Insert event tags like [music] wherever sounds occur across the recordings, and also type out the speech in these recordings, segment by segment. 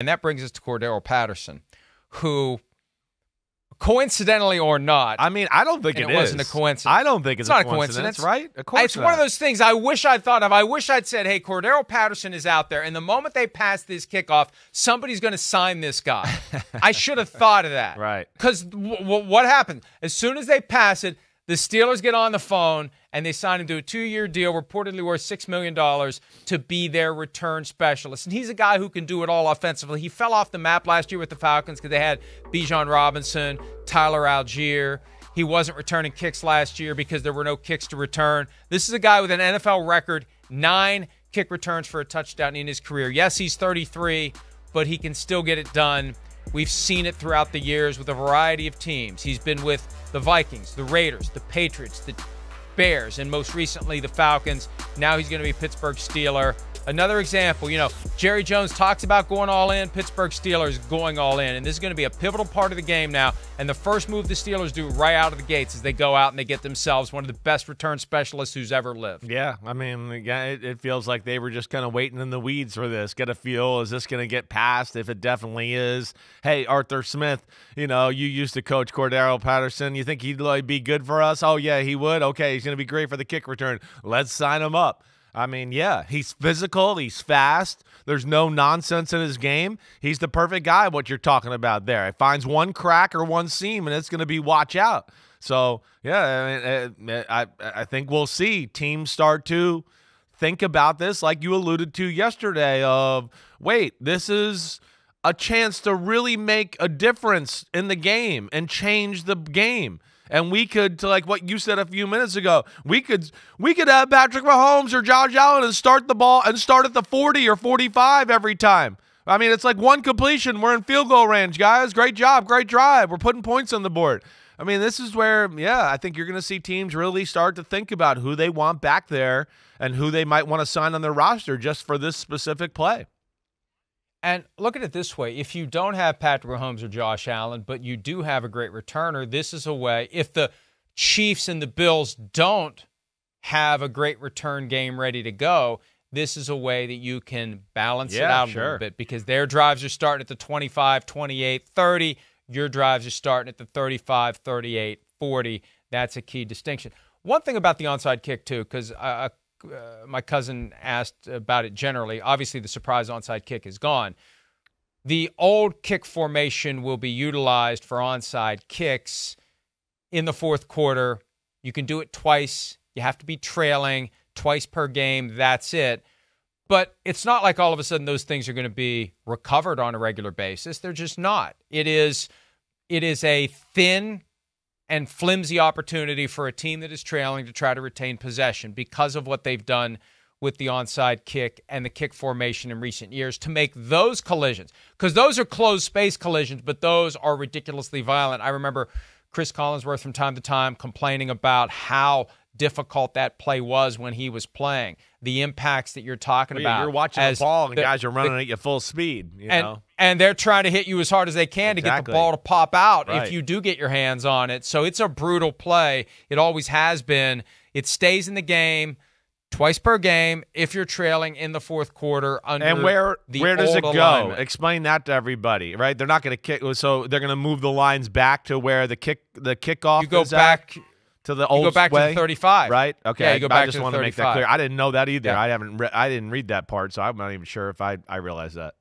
And that brings us to Cordarrelle Patterson, who coincidentally or not. I mean, I don't think it, it wasn't a coincidence. I don't think it's, It's not a a coincidence. right? Of course It's not. one of those things I wish I'd thought of. I wish I'd said, hey, Cordarrelle Patterson is out there. And the moment they pass this kickoff, somebody's going to sign this guy. [laughs] I should have thought of that. Right. Because w- w- what happened? As soon as they pass it, the Steelers get on the phone and they sign him to a two year deal, reportedly worth $6 million, to be their return specialist. And he's a guy who can do it all offensively. He fell off the map last year with the Falcons because they had Bijan Robinson, Tyler Allgeier. He wasn't returning kicks last year because there were no kicks to return. This is a guy with an NFL record, nine kick returns for a touchdown in his career. Yes, he's 33, but he can still get it done. We've seen it throughout the years with a variety of teams. He's been with the Vikings, the Raiders, the Patriots, the Bears, and most recently the Falcons. Now he's going to be Pittsburgh Steeler. Another example, you know, Jerry Jones talks about going all in, Pittsburgh Steelers going all in. And this is going to be a pivotal part of the game now. And the first move the Steelers do right out of the gates is they go out and they get themselves one of the best return specialists who's ever lived. Yeah, I mean, yeah, it, feels like they were just kind of waiting in the weeds for this. Get a feel, is this going to get passed? If it definitely is, hey, Arthur Smith, you know, you used to coach Cordarrelle Patterson. You think he'd like, be good for us? Oh yeah, he would. Okay, going to be great for the kick return. Let's sign him up. I mean, yeah, he's physical, he's fast. There's no nonsense in his game. He's the perfect guy. What you're talking about there, It finds one crack or one seam, and it's going to be watch out. So yeah, I, mean, eh, eh, I I think we'll see teams start to think about this, like you alluded to yesterday. Of wait, this is a chance to really make a difference in the game and change the game. And we could, to like what you said a few minutes ago, we could we could have Patrick Mahomes or Josh Allen and start the ball and start at the 40 or 45 every time. I mean, it's like one completion. We're in field goal range, guys. Great job, great drive. We're putting points on the board. I mean, this is where, yeah, I think you're going to see teams really start to think about who they want back there and who they might want to sign on their roster just for this specific play. And look at it this way if you don't have Patrick Mahomes or Josh Allen, but you do have a great returner, this is a way. If the Chiefs and the Bills don't have a great return game ready to go, this is a way that you can balance it Yeah, out a little bit because their drives are starting at the 25, 28, 30. Your drives are starting at the 35, 38, 40. That's a key distinction. One thing about the onside kick, too, because uh, uh, my cousin asked about it generally. Obviously, the surprise onside kick is gone. The old kick formation will be utilized for onside kicks in the fourth quarter. You can do it twice. You have to be trailing twice per game. That's it. But it's not like all of a sudden those things are going to be recovered on a regular basis. They're just not. It is it is a thin and flimsy opportunity for a team that is trailing to try to retain possession because of what they've done with the onside kick and the kick formation in recent years to make those collisions. Because those are closed space collisions but those are ridiculously violent. I remember chris collinsworth from time to time complaining about how difficult that play was when he was playing the impacts that you're talking Well, about you're watching as the ball and the- guys are running the- at you full speed. You and know, and they're trying to hit you as hard as they can to get the ball to pop out Right. if you do get your hands on it. So it's a brutal play. It always has been. It stays in the game twice per game if you're trailing in the fourth quarter under and where the where does it go? alignment. Explain that to everybody, right? They're not going to kick, so they're going to move the lines back to where the kick the kickoff. You go is at, back to the old you go back way, to the 35. right? Okay, Yeah, you go I just to want to make that clear. I didn't know that either. Yeah. I haven't I didn't read that part, so I'm not even sure if I I realized that.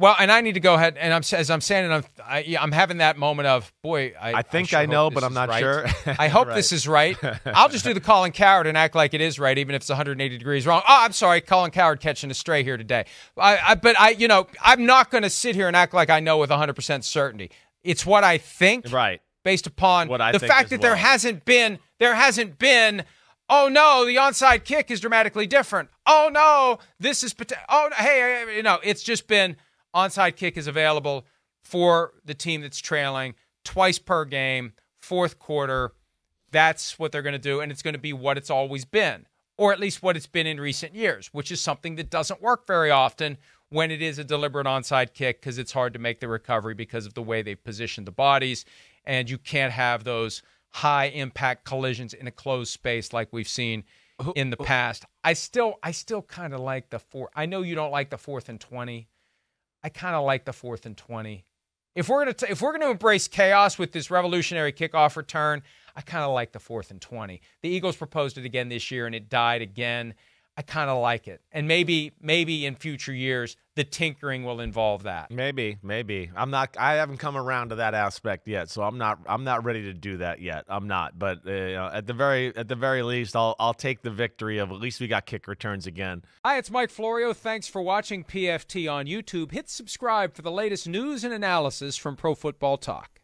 Well, and I need to go ahead and I'm as I'm saying it, I'm I, yeah, I'm having that moment of boy. I, I think sure I know, but I'm not right. sure. I hope [laughs] Right. this is right. I'll just do the Colin Cowherd and act like it is right, even if it's 180 degrees wrong. Oh, I'm sorry, Colin Cowherd catching a stray here today. I, I but I, you know, I'm not going to sit here and act like I know with 100 percent certainty. It's what I think, Right. based upon What I the fact that there hasn't been there hasn't been oh no the onside kick is dramatically different oh no this is oh hey, you know it's just been onside kick is available for the team that's trailing twice per game fourth quarter that's what they're going to do and it's going to be what it's always been or at least what it's been in recent years which is something that doesn't work very often when it is a deliberate onside kick because it's hard to make the recovery because of the way they've positioned the bodies and you can't have those high impact collisions in a closed space like we've seen in the past. I still I still kind of like the four. I know you don't like the fourth and 20. I kind of like the fourth and 20. If we're gonna t- if we're gonna embrace chaos with this revolutionary kickoff return, I kind of like the fourth and 20. The Eagles proposed it again this year and it died again. I kind of like it. And maybe maybe in future years the tinkering will involve that. Maybe, maybe. I'm not I haven't come around to that aspect yet, so I'm not I'm not ready to do that yet. I'm not, but uh, you know, at the very at the very least I'll I'll take the victory of at least we got kick returns again. Hi, it's Mike Florio. Thanks for watching PFT on YouTube. Hit subscribe for the latest news and analysis from Pro Football Talk.